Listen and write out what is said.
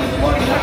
just one